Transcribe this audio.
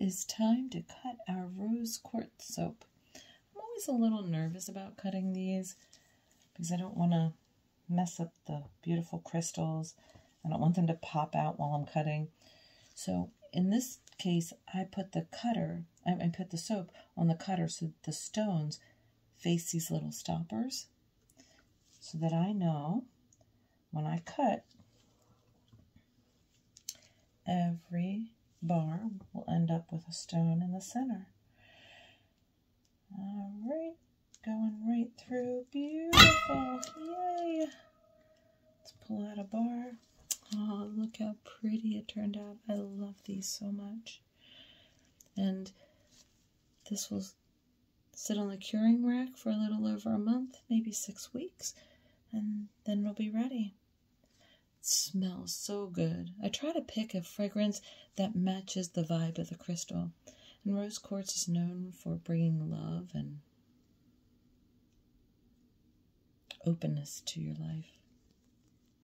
is time to cut our rose quartz soap. I'm always a little nervous about cutting these because I don't want to mess up the beautiful crystals. I don't want them to pop out while I'm cutting. So in this case, I put the cutter, I, put the soap on the cutter so that the stones face these little stoppers so that I know when I cut, every bar will end up with a stone in the center. All right, going right through. Beautiful. Yay. Let's pull out a bar. Oh, look how pretty it turned out. I love these so much. And this will sit on the curing rack for a little over a month, maybe six weeks, and then it'll be ready. Smells so good. I try to pick a fragrance that matches the vibe of the crystal. And rose quartz is known for bringing love and openness to your life.